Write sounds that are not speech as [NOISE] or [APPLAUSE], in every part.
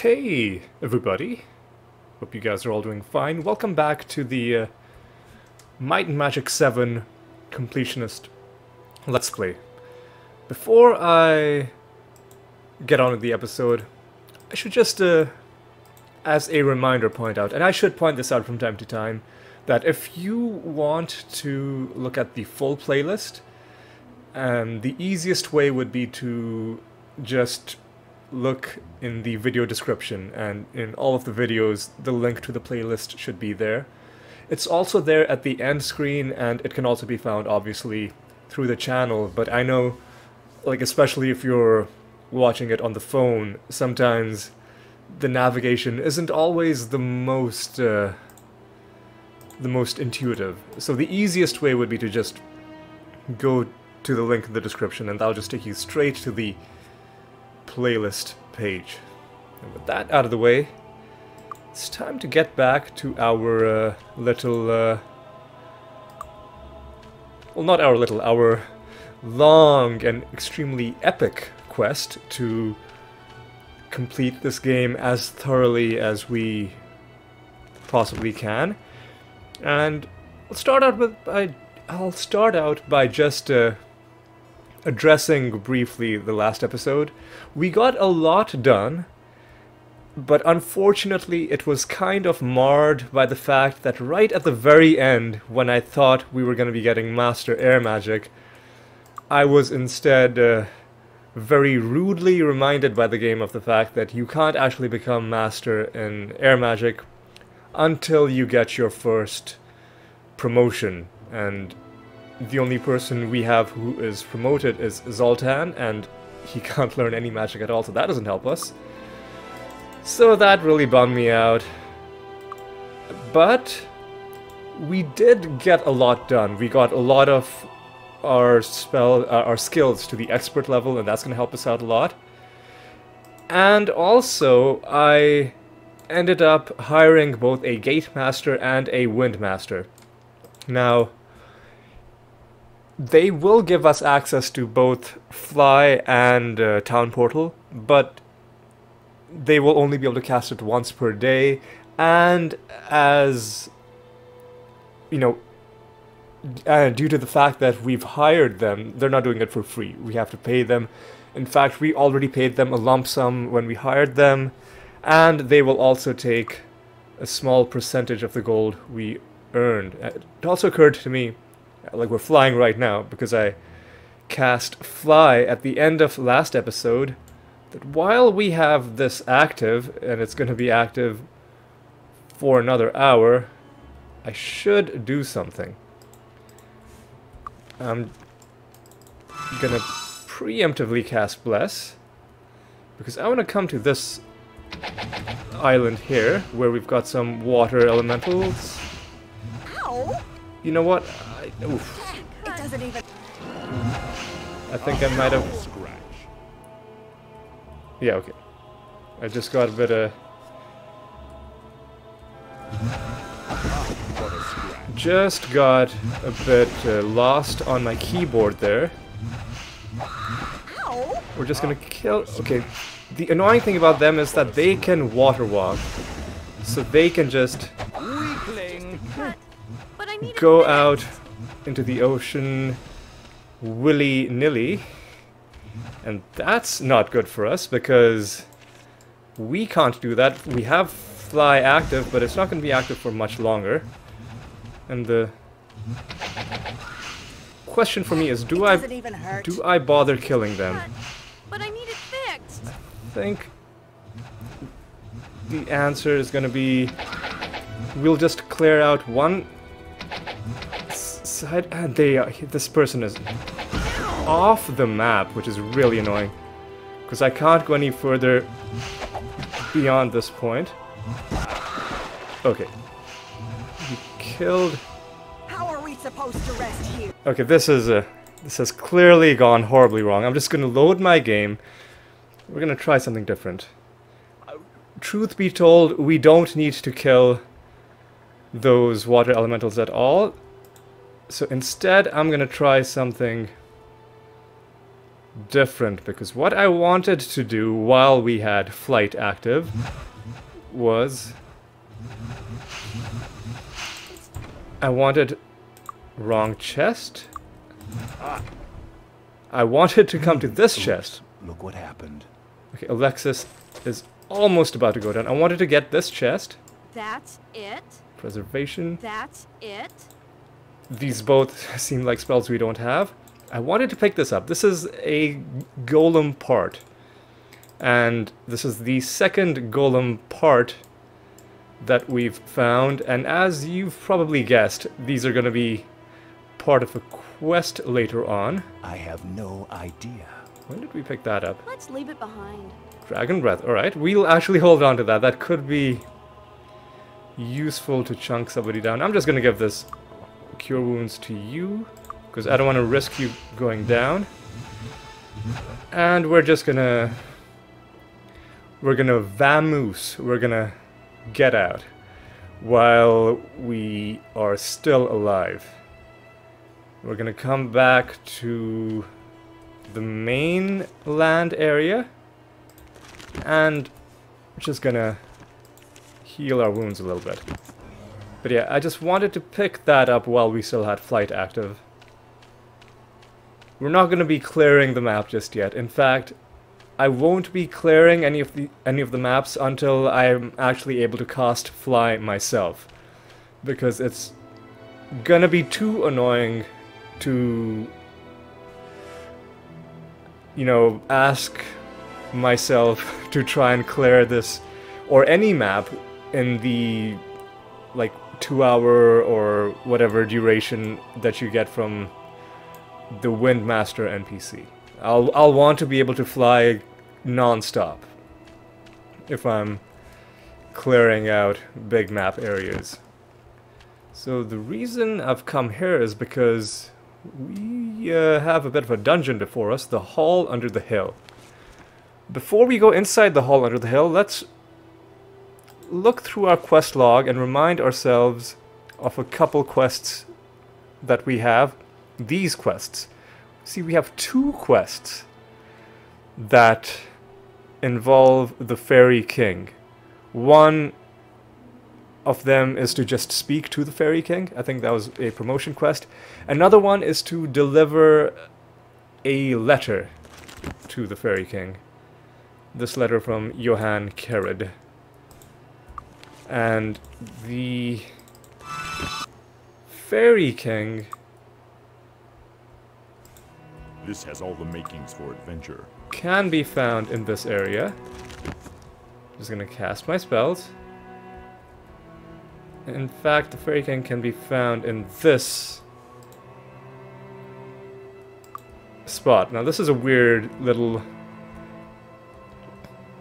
Hey, everybody. Hope you guys are all doing fine. Welcome back to the uh, Might and Magic 7 Completionist Let's Play. Before I get on with the episode, I should just, uh, as a reminder, point out, and I should point this out from time to time, that if you want to look at the full playlist, um, the easiest way would be to just look in the video description and in all of the videos the link to the playlist should be there. It's also there at the end screen and it can also be found obviously through the channel but I know like especially if you're watching it on the phone sometimes the navigation isn't always the most uh, the most intuitive. So the easiest way would be to just go to the link in the description and that'll just take you straight to the playlist page. And with that out of the way, it's time to get back to our uh, little... Uh, well, not our little, our long and extremely epic quest to complete this game as thoroughly as we possibly can. And I'll start out with I I'll start out by just uh, addressing briefly the last episode. We got a lot done, but unfortunately it was kind of marred by the fact that right at the very end, when I thought we were going to be getting Master Air Magic, I was instead uh, very rudely reminded by the game of the fact that you can't actually become Master in Air Magic until you get your first promotion, and the only person we have who is promoted is Zoltan, and he [LAUGHS] can't learn any magic at all, so that doesn't help us. So that really bummed me out. But we did get a lot done. We got a lot of our spell, uh, our skills to the expert level, and that's going to help us out a lot. And also, I ended up hiring both a gate master and a wind master. Now, they will give us access to both Fly and uh, Town Portal, but they will only be able to cast it once per day, and as you know, uh, due to the fact that we've hired them, they're not doing it for free. We have to pay them. In fact, we already paid them a lump sum when we hired them, and they will also take a small percentage of the gold we earned. It also occurred to me like we're flying right now, because I cast Fly at the end of last episode, that while we have this active, and it's going to be active for another hour, I should do something. I'm gonna preemptively cast Bless, because I want to come to this island here, where we've got some water elementals. Ow. You know what? Oof. It doesn't even. I think I might have. Yeah, okay. I just got a bit of. Just got a bit uh, lost on my keyboard there. We're just gonna kill. Okay. The annoying thing about them is that they can water walk. So they can just go out into the ocean willy-nilly. And that's not good for us because we can't do that. We have fly active, but it's not going to be active for much longer. And the question for me is, do I do I bother killing them? But I need it fixed. I think the answer is going to be we'll just clear out one side, and they uh, this person is off the map, which is really annoying. Because I can't go any further beyond this point. Okay. He killed... How are we supposed to rest here? Okay, this is a... Uh, this has clearly gone horribly wrong. I'm just gonna load my game. We're gonna try something different. Truth be told, we don't need to kill those water elementals at all. So instead, I'm gonna try something different because what I wanted to do while we had flight active was I wanted wrong chest. I wanted to come to this chest. Look what happened. Okay, Alexis is almost about to go down. I wanted to get this chest. That's it? Preservation. That's it? These both [LAUGHS] seem like spells we don't have. I wanted to pick this up. This is a golem part. And this is the second golem part that we've found. And as you've probably guessed, these are going to be part of a quest later on. I have no idea. When did we pick that up? Let's leave it behind. Dragon Breath. Alright, we'll actually hold on to that. That could be useful to chunk somebody down. I'm just going to give this Cure Wounds to you, because I don't want to risk you going down. And we're just to... We're to vamoose. We're to get out while we are still alive. We're to come back to the main land area and we're just gonna heal our wounds a little bit. But yeah, I just wanted to pick that up while we still had flight active. We're not gonna be clearing the map just yet. In fact, I won't be clearing any of the any of the maps until I'm actually able to cast fly myself. Because it's gonna be too annoying to you know, ask myself [LAUGHS] to try and clear this or any map in the like two hour or whatever duration that you get from the Windmaster NPC. I'll I'll want to be able to fly non-stop if I'm clearing out big map areas. So the reason I've come here is because we uh, have a bit of a dungeon before us, the Hall Under the Hill. Before we go inside the Hall Under the Hill, let's look through our quest log and remind ourselves of a couple quests that we have. These quests. See, we have two quests that involve the Faerie King. One of them is to just speak to the Faerie King. I think that was a promotion quest. Another one is to deliver a letter to the Faerie King. This letter from Johann Kerid. And the Faerie King This has all the makings for adventure. can be found in this area. I'm Just gonna cast my spells. In fact, the Faerie King can be found in this spot. Now, this is a weird little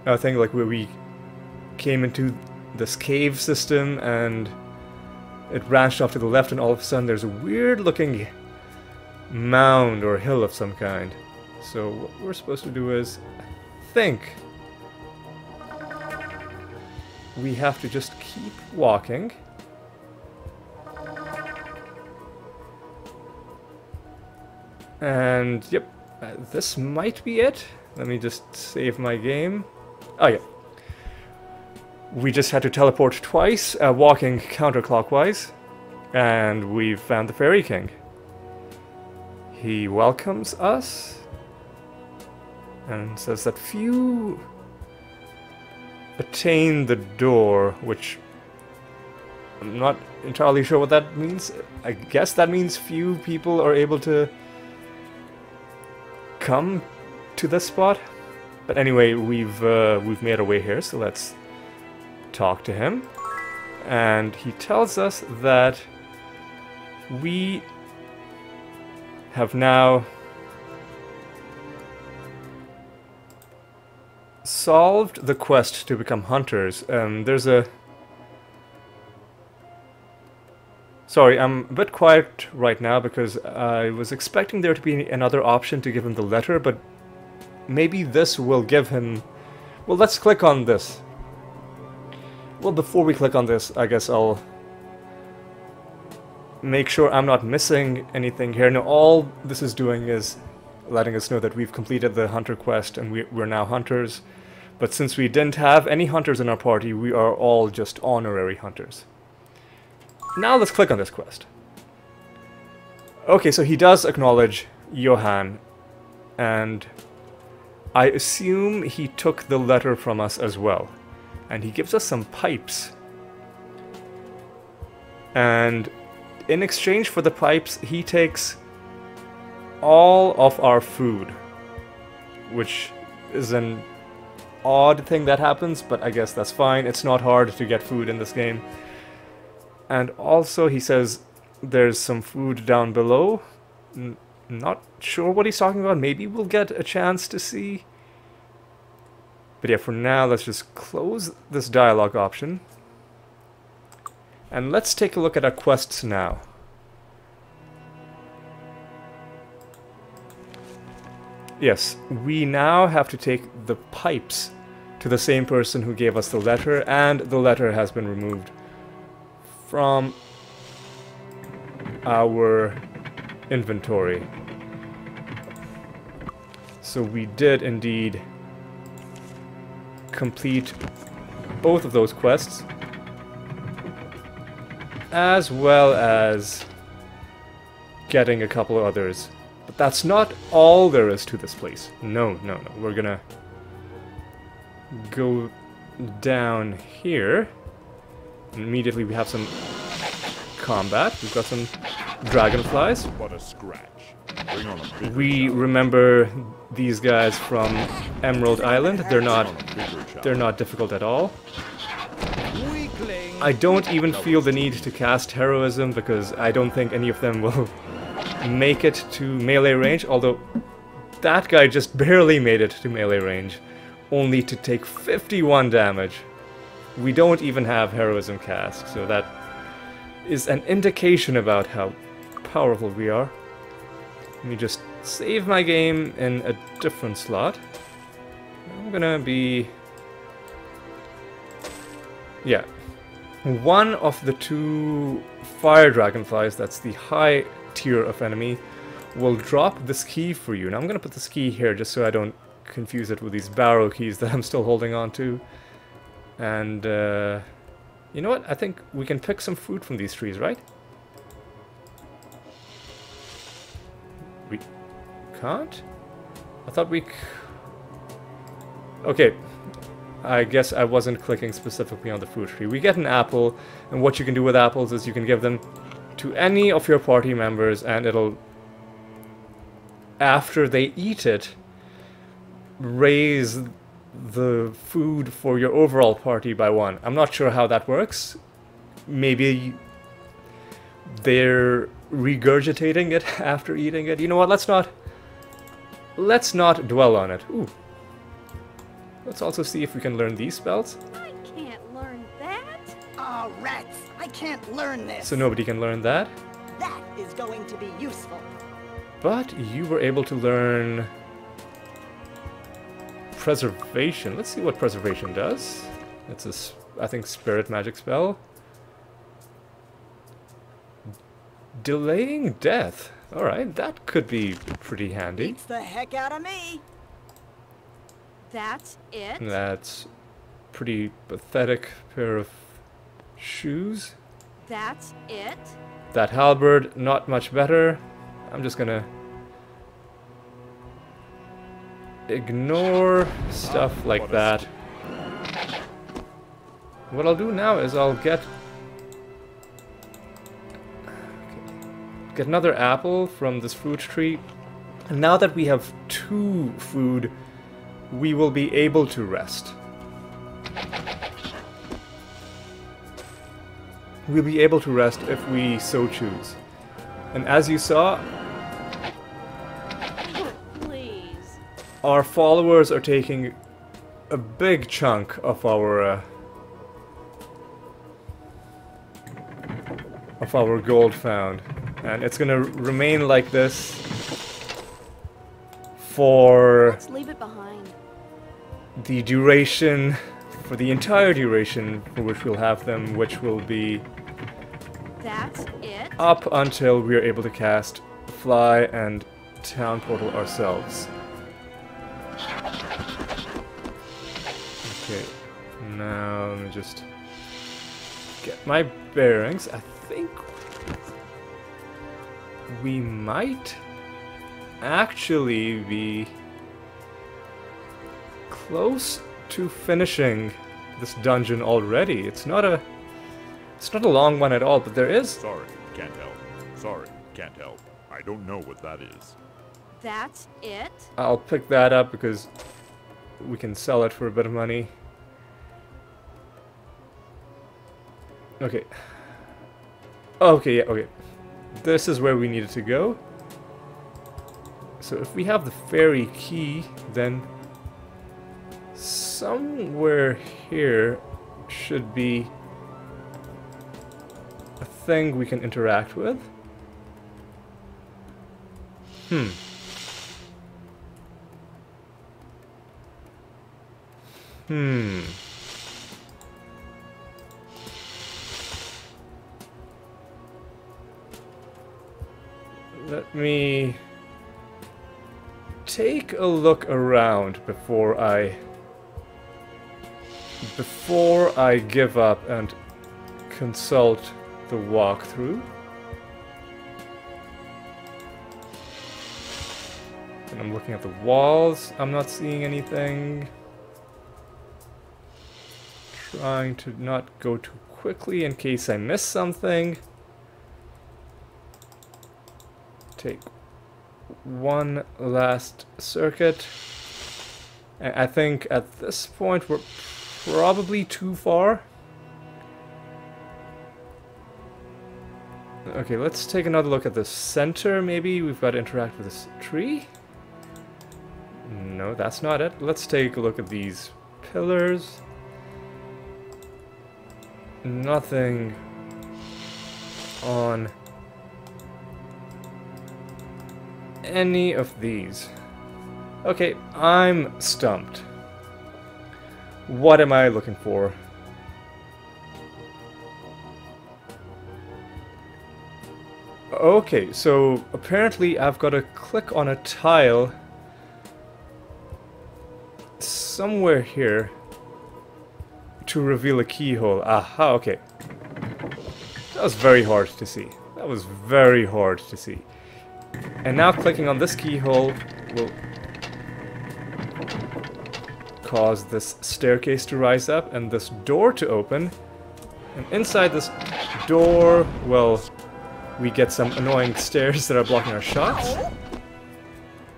uh, thing, like where we came into this cave system and it branched off to the left, and all of a sudden there's a weird looking mound or hill of some kind. So, what we're supposed to do is think. We have to just keep walking. And yep, uh, this might be it. Let me just save my game. Oh yeah. We just had to teleport twice, uh, walking counterclockwise, and we've found the Faerie King. He welcomes us and says that few attain the door, which I'm not entirely sure what that means. I guess that means few people are able to come to this spot. But anyway, we've uh, we've made our way here, so let's talk to him. And he tells us that we have now solved the quest to become hunters. Um, there's a Sorry, I'm a bit quiet right now because I was expecting there to be another option to give him the letter, but maybe this will give him... Well, let's click on this. Well, before we click on this, I guess I'll make sure I'm not missing anything here. Now, all this is doing is letting us know that we've completed the hunter quest and we, we're now hunters. But since we didn't have any hunters in our party, we are all just honorary hunters. Now let's click on this quest. Okay, so he does acknowledge Johann, and I assume he took the letter from us as well. And he gives us some pipes. And in exchange for the pipes, he takes all of our food, which is an odd thing that happens, but I guess that's fine. It's not hard to get food in this game. And also, he says there's some food down below. N not sure what he's talking about. Maybe we'll get a chance to see. But yeah, for now, let's just close this dialogue option. And let's take a look at our quests now. Yes, we now have to take the pipes to the same person who gave us the letter, and the letter has been removed from our inventory. So we did indeed complete both of those quests, as well as getting a couple of others. But that's not all there is to this place. No, no, no. We're gonna go down here. Immediately we have some combat. We've got some dragonflies. But a scratch. We remember these guys from Emerald Island. They're not they're not difficult at all. I don't even feel the need to cast heroism because I don't think any of them will [LAUGHS] make it to melee range, although that guy just barely made it to melee range, only to take 51 damage. We don't even have heroism cast, so that is an indication about how powerful we are. Let me just save my game in a different slot. I'm gonna be... Yeah. One of the two fire dragonflies, that's the high tier of enemy, will drop this key for you. Now I'm gonna put this key here just so I don't confuse it with these barrow keys [LAUGHS] that I'm still holding on to. And, uh, you know what? I think we can pick some fruit from these trees, right? Can't? I thought we... Okay, I guess I wasn't clicking specifically on the fruit tree. We get an apple, and what you can do with apples is you can give them to any of your party members, and it'll, after they eat it, raise the food for your overall party by one. I'm not sure how that works. Maybe they're regurgitating it [LAUGHS] after eating it. You know what? Let's not. Let's not dwell on it. Ooh. Let's also see if we can learn these spells. I can't learn that. Oh, rats! I can't learn this! So nobody can learn that. That is going to be useful. But you were able to learn preservation. Let's see what preservation does. It's a, I think, spirit magic spell. Delaying death. Alright, that could be pretty handy. Beats the heck out of me! That's it. That's pretty pathetic pair of shoes. That's it. That halberd, not much better. I'm just gonna ignore stuff like that. What I'll do now is I'll get get another apple from this fruit tree. And now that we have two food, we will be able to rest. We'll be able to rest if we so choose. And as you saw, Please. our followers are taking a big chunk of our uh, of our gold found and it's gonna remain like this for Let's leave it behind. the duration for the entire duration for which we'll have them which will be That's it. up until we are able to cast fly and town portal ourselves. Okay, now let me just get my bearings. I think we might actually be close to finishing this dungeon already. It's not a it's not a long one at all, but there is Sorry, can't help. Sorry, can't help. I don't know what that is. That's it? I'll pick that up because we can sell it for a bit of money. Okay. Okay, yeah, okay. This is where we needed to go. So if we have the fairy key, then somewhere here should be a thing we can interact with. Hmm. Hmm. Let me take a look around before I before I give up and consult the walkthrough. And I'm looking at the walls. I'm not seeing anything. Trying to not go too quickly in case I miss something. Take one last circuit. I think at this point we're probably too far. Okay, let's take another look at the center, maybe. We've got to interact with this tree. No, that's not it. Let's take a look at these pillars. Nothing on any of these. Okay, I'm stumped. What am I looking for? Okay, so apparently I've got to click on a tile somewhere here to reveal a keyhole. Aha, okay. That was very hard to see. That was very hard to see. And now clicking on this keyhole will cause this staircase to rise up and this door to open. And inside this door, well, we get some annoying [LAUGHS] stairs that are blocking our shots.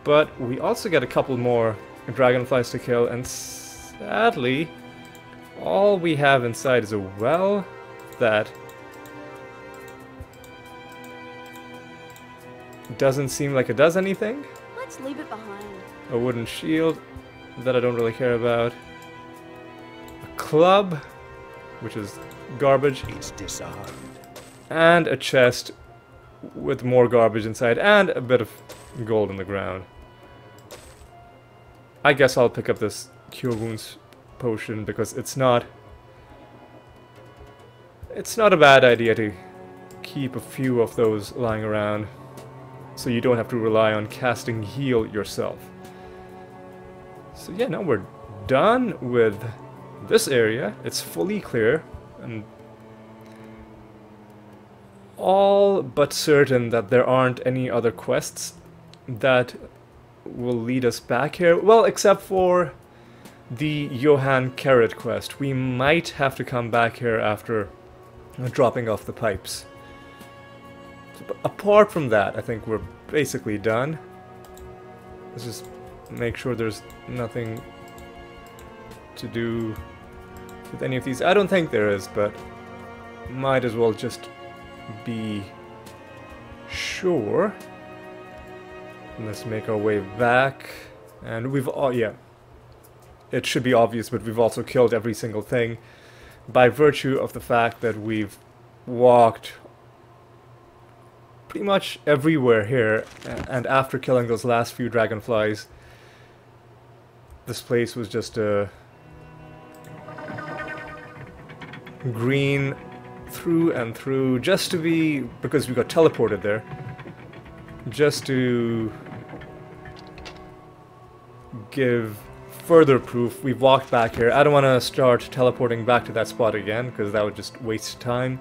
But we also get a couple more dragonflies to kill, and sadly, all we have inside is a well that doesn't seem like it does anything. Let's leave it behind. A wooden shield that I don't really care about. A club, which is garbage. It's disarmed. And a chest with more garbage inside and a bit of gold in the ground. I guess I'll pick up this cure wounds potion because it's not it's not a bad idea to keep a few of those lying around so you don't have to rely on casting heal yourself. So yeah, now we're done with this area. It's fully clear and all but certain that there aren't any other quests that will lead us back here. Well, except for the Johann Kerid quest. We might have to come back here after dropping off the pipes. But apart from that, I think we're basically done. Let's just make sure there's nothing to do with any of these. I don't think there is, but might as well just be sure. Let's make our way back. And we've all, yeah. It should be obvious, but we've also killed every single thing by virtue of the fact that we've walked pretty much everywhere here. And after killing those last few dragonflies, this place was just a green through and through just to be because we got teleported there just to give further proof. We've walked back here. I don't want to start teleporting back to that spot again, because that would just waste time.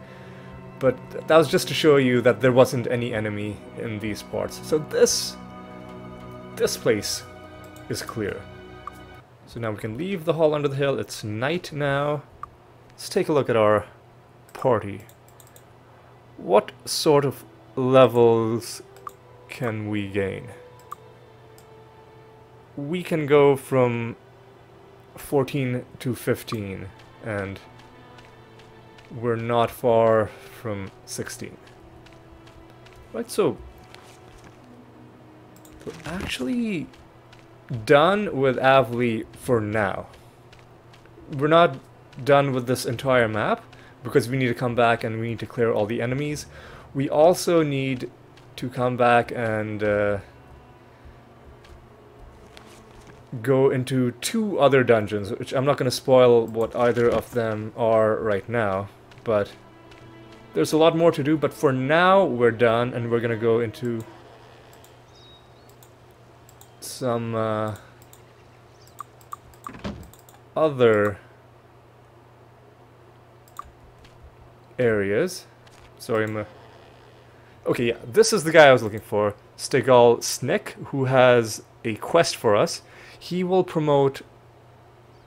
But that was just to show you that there wasn't any enemy in these parts. So this... This place is clear. So now we can leave the hall under the hill. It's night now. Let's take a look at our party. What sort of levels can we gain? We can go from 14 to 15 and we're not far from 16. Right, so we're actually done with Avlee for now. We're not done with this entire map because we need to come back and we need to clear all the enemies. We also need to come back and uh, go into two other dungeons, which I'm not going to spoil what either of them are right now, but there's a lot more to do, but for now we're done and we're to go into some uh, other areas. Sorry, I'm a... Okay, yeah, this is the guy I was looking for. Steagal Snick, who has a quest for us. He will promote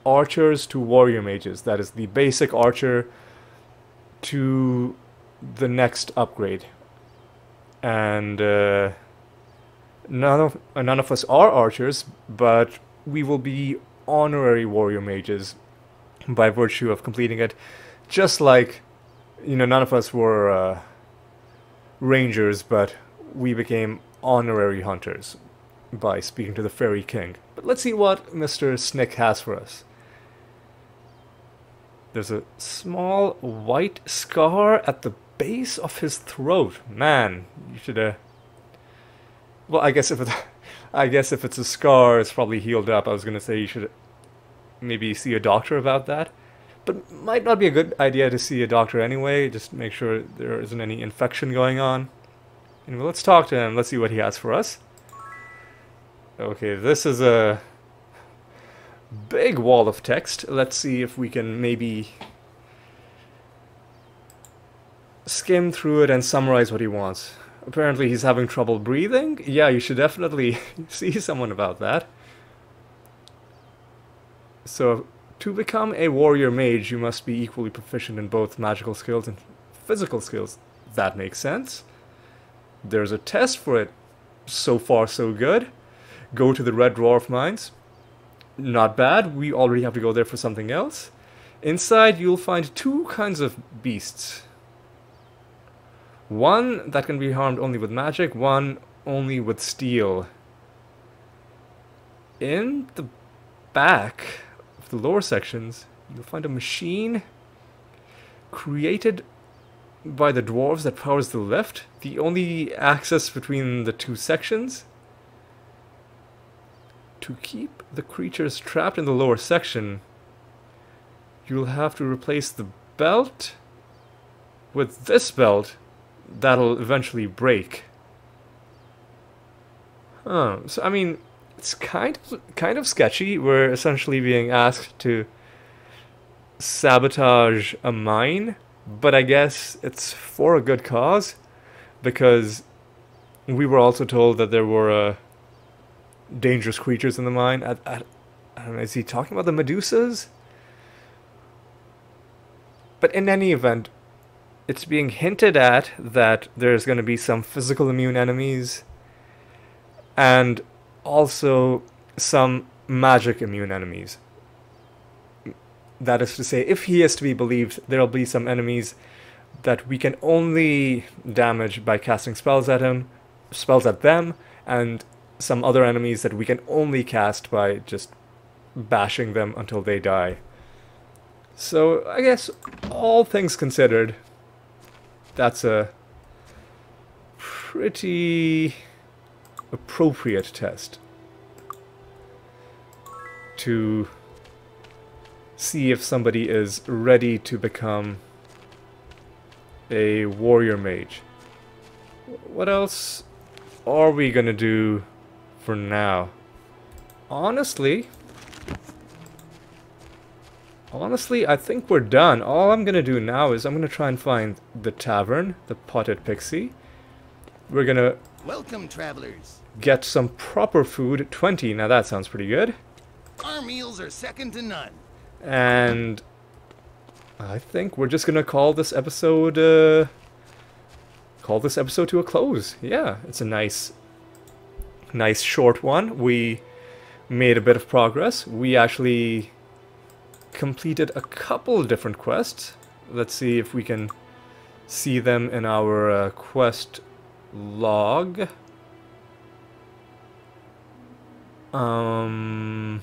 archers to warrior mages. That is the basic archer to the next upgrade. And uh, none of uh, none of us are archers, but we will be honorary warrior mages by virtue of completing it. Just like, you know, none of us were uh, rangers, but we became honorary hunters by speaking to the faerie king. But let's see what Mr. Snick has for us. There's a small white scar at the base of his throat. Man, you should uh, well, I guess if it, [LAUGHS] I guess if it's a scar, it's probably healed up. I was gonna say you should maybe see a doctor about that, but might not be a good idea to see a doctor anyway. Just make sure there isn't any infection going on. Anyway, let's talk to him. Let's see what he has for us. Okay, this is a big wall of text. Let's see if we can maybe skim through it and summarize what he wants. Apparently he's having trouble breathing. Yeah, you should definitely [LAUGHS] see someone about that. So, to become a warrior mage, you must be equally proficient in both magical skills and physical skills. That makes sense. There's a test for it. So far, so good. Go to the Red Dwarf Mines. Not bad. We already have to go there for something else. Inside, you'll find two kinds of beasts. One that can be harmed only with magic, one only with steel. In the back of the lower sections, you'll find a machine created by the dwarves that powers the lift. The only access between the two sections. To keep the creatures trapped in the lower section, you'll have to replace the belt with this belt that'll eventually break. Huh. So I mean, it's kind of kind of sketchy. We're essentially being asked to sabotage a mine, but I guess it's for a good cause because we were also told that there were uh, dangerous creatures in the mine. I, I, I know, is he talking about the Medusas? But in any event, it's being hinted at that there's going to be some physical immune enemies and also some magic immune enemies. That is to say, if he is to be believed, there'll be some enemies that we can only damage by casting spells at him, spells at them, and some other enemies that we can only cast by just bashing them until they die. So I guess all things considered, that's a pretty appropriate test to see if somebody is ready to become a warrior mage. What else are we gonna do for now? honestly, honestly, I think we're done. All I'm gonna do now is I'm gonna try and find the tavern, the Potted Pixie. We're gonna Welcome, travelers. get some proper food. 20, now that sounds pretty good. Our meals are second to none. And I think we're just gonna call this episode, uh, call this episode to a close. Yeah, it's a nice, nice short one. We made a bit of progress. We actually completed a couple different quests. Let's see if we can see them in our uh, quest log. Um,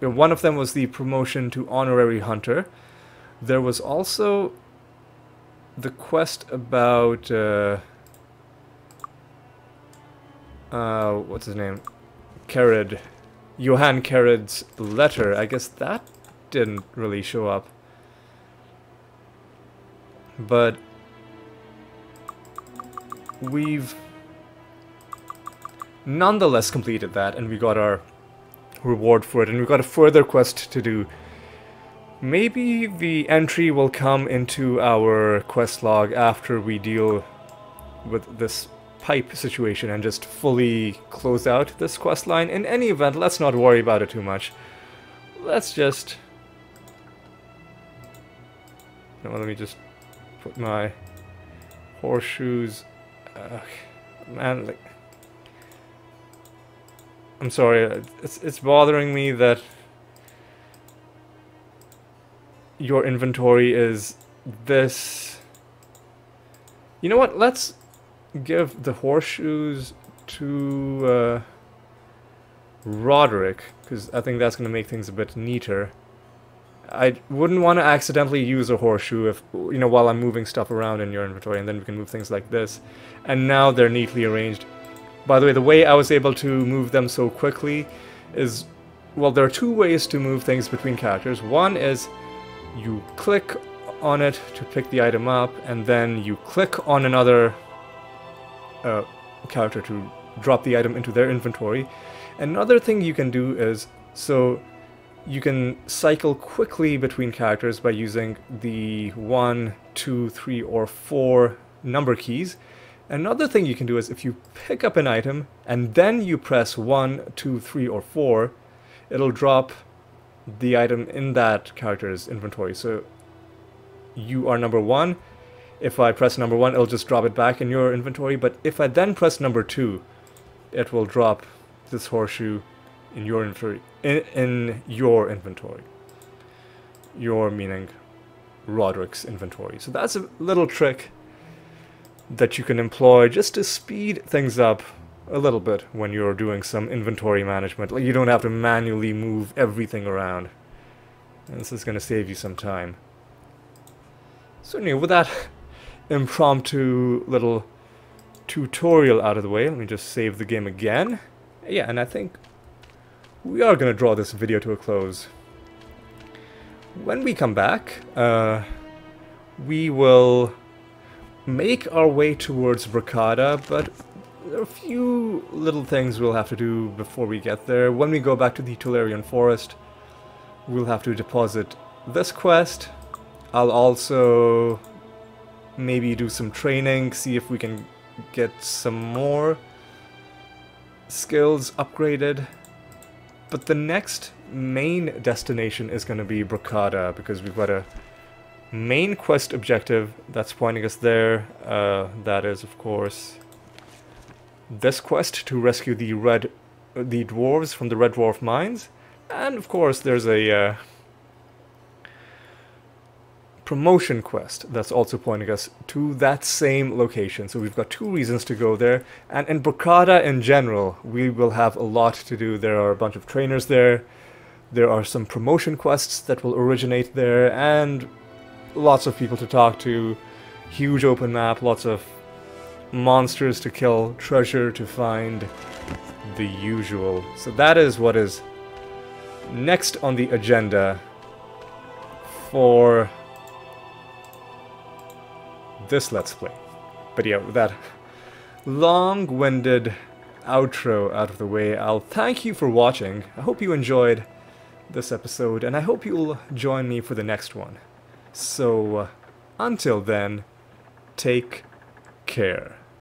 one of them was the promotion to honorary hunter. There was also the quest about uh, uh, what's his name, Kerid, Johann Kerid's letter. I guess that didn't really show up, but we've nonetheless completed that, and we got our reward for it, and we've got a further quest to do. Maybe the entry will come into our quest log after we deal with this pipe situation and just fully close out this quest line. In any event, let's not worry about it too much. Let's just... No, let me just put my horseshoes... Man, like... I'm sorry, it's, it's bothering me that your inventory is this... You know what, let's give the horseshoes to uh, Roderick, because I think that's going to make things a bit neater. I wouldn't want to accidentally use a horseshoe if, you know, while I'm moving stuff around in your inventory, and then we can move things like this. And now they're neatly arranged. By the way, the way I was able to move them so quickly is, well, there are two ways to move things between characters. One is you click on it to pick the item up, and then you click on another character to drop the item into their inventory. Another thing you can do is, so you can cycle quickly between characters by using the 1, 2, 3, or 4 number keys. Another thing you can do is if you pick up an item and then you press 1, 2, 3, or 4, it'll drop the item in that character's inventory. So you are number 1. If I press number 1, it'll just drop it back in your inventory. But if I then press number 2, it will drop this horseshoe in your inventory. In, in your inventory. Your meaning Roderick's inventory. So that's a little trick that you can employ just to speed things up a little bit when you're doing some inventory management. Like you don't have to manually move everything around. And this is going to save you some time. So anyway, with that impromptu little tutorial out of the way, let me just save the game again. Yeah, and I think we are going to draw this video to a close. When we come back, uh, we will make our way towards Bracada, but there are a few little things we'll have to do before we get there. When we go back to the Tularean Forest, we'll have to deposit this quest. I'll also maybe do some training, see if we can get some more skills upgraded. But the next main destination is going to be Bracada, because we've got a main quest objective that's pointing us there. Uh, that is, of course, this quest to rescue the red, the dwarves from the Red Dwarf mines, and of course, there's a uh, promotion quest that's also pointing us to that same location. So we've got two reasons to go there, and in Bracada in general, we will have a lot to do. There are a bunch of trainers there. There are some promotion quests that will originate there, and lots of people to talk to, huge open map, lots of monsters to kill, treasure to find, the usual. So that is what is next on the agenda for this Let's Play. But yeah, with that long-winded outro out of the way, I'll thank you for watching. I hope you enjoyed this episode, and I hope you'll join me for the next one. So, uh, until then, take care.